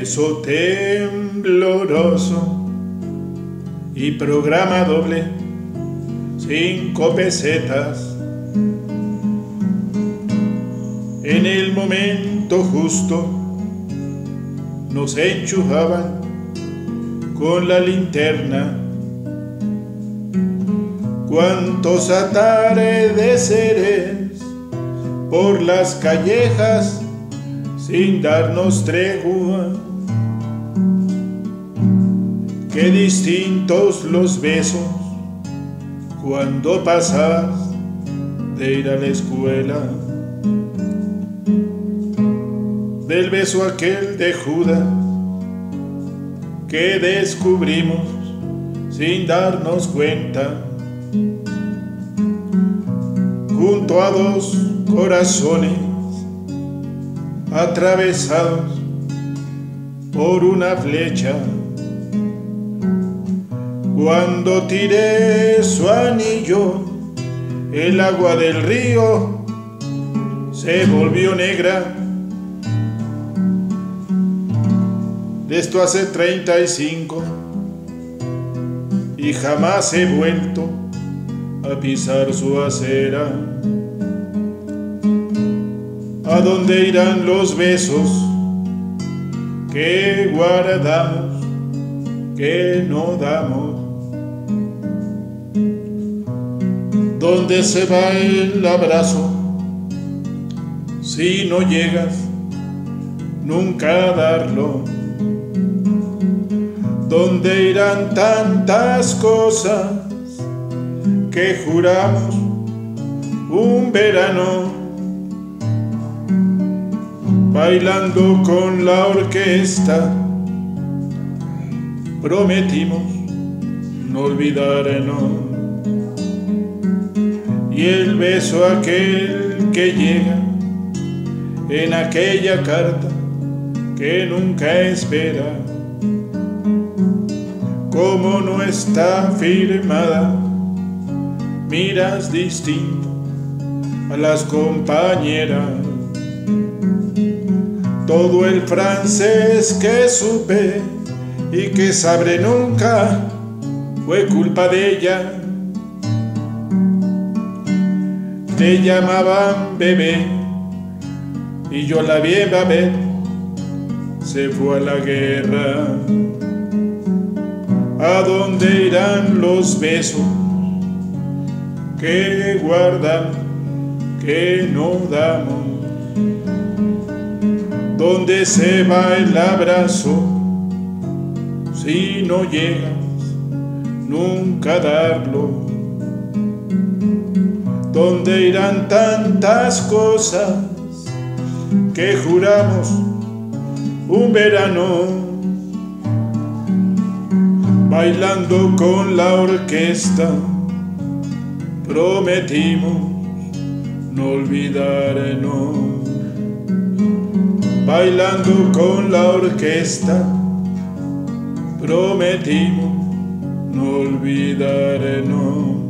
beso tembloroso y programa doble, cinco pesetas. En el momento justo nos enchujaban con la linterna. Cuántos atardeceres por las callejas sin darnos tregua. Qué distintos los besos cuando pasas de ir a la escuela. Del beso aquel de Judas que descubrimos sin darnos cuenta. Junto a dos corazones atravesados por una flecha. Cuando tiré su anillo, el agua del río se volvió negra. De esto hace 35 y jamás he vuelto a pisar su acera. ¿A dónde irán los besos que guardamos, que no damos? ¿Dónde se va el abrazo si no llegas nunca a darlo? ¿Dónde irán tantas cosas que juramos un verano? Bailando con la orquesta, prometimos no olvidarnos. Y el beso aquel que llega en aquella carta que nunca espera, como no está firmada, miras distinto a las compañeras todo el francés que supe y que sabré nunca fue culpa de ella. Te llamaban bebé y yo la vi a ver, se fue a la guerra. ¿A dónde irán los besos que guardan, que no damos? ¿Dónde se va el abrazo si no llegas nunca a darlo? ¿Dónde irán tantas cosas que juramos un verano? Bailando con la orquesta, prometimos no olvidarnos bailando con la orquesta, prometimos no olvidarnos.